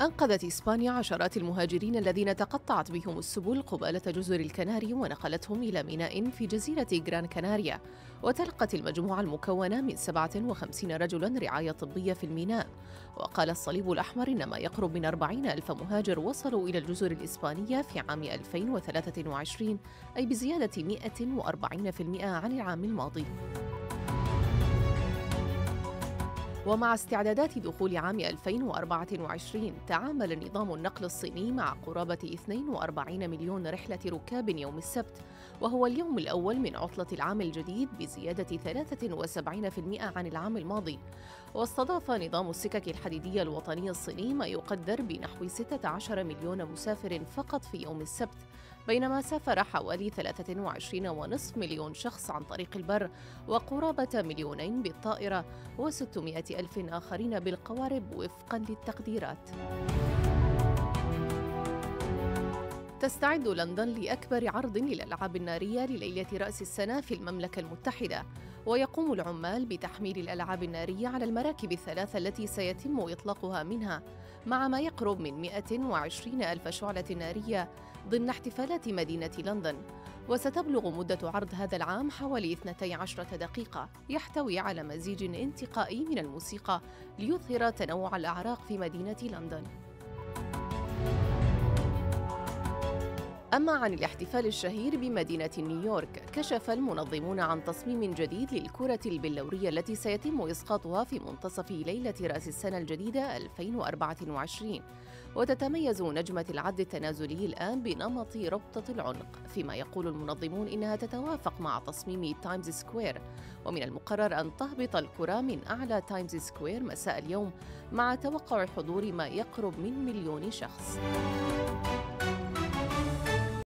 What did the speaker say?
أنقذت إسبانيا عشرات المهاجرين الذين تقطعت بهم السبل قبالة جزر الكناري ونقلتهم إلى ميناء في جزيرة غران كناريا وتلقت المجموعة المكونة من 57 رجلا رعاية طبية في الميناء. وقال الصليب الأحمر إن ما يقرب من 40 ألف مهاجر وصلوا إلى الجزر الإسبانية في عام 2023 أي بزيادة 140% عن العام الماضي. ومع استعدادات دخول عام 2024 تعامل نظام النقل الصيني مع قرابة 42 مليون رحلة ركاب يوم السبت وهو اليوم الأول من عطلة العام الجديد بزيادة 73% عن العام الماضي. واستضاف نظام السكك الحديدية الوطني الصيني ما يقدر بنحو 16 مليون مسافر فقط في يوم السبت بينما سافر حوالي 23.5 مليون شخص عن طريق البر وقرابة مليونين بالطائرة و600 ألف آخرين بالقوارب وفقا للتقديرات. تستعد لندن لأكبر عرض للألعاب النارية لليلة رأس السنة في المملكة المتحدة. ويقوم العمال بتحميل الألعاب النارية على المراكب الثلاثة التي سيتم إطلاقها منها. مع ما يقرب من 120 ألف شعلة نارية ضمن احتفالات مدينة لندن. وستبلغ مدة عرض هذا العام حوالي 12 دقيقة. يحتوي على مزيج انتقائي من الموسيقى ليظهر تنوع الأعراق في مدينة لندن. أما عن الاحتفال الشهير بمدينة نيويورك كشف المنظمون عن تصميم جديد للكرة البلورية التي سيتم إسقاطها في منتصف ليلة رأس السنة الجديدة 2024 وتتميز نجمة العد التنازلي الآن بنمط ربطة العنق فيما يقول المنظمون إنها تتوافق مع تصميم تايمز سكوير. ومن المقرر أن تهبط الكرة من أعلى تايمز سكوير مساء اليوم مع توقع حضور ما يقرب من مليون شخص.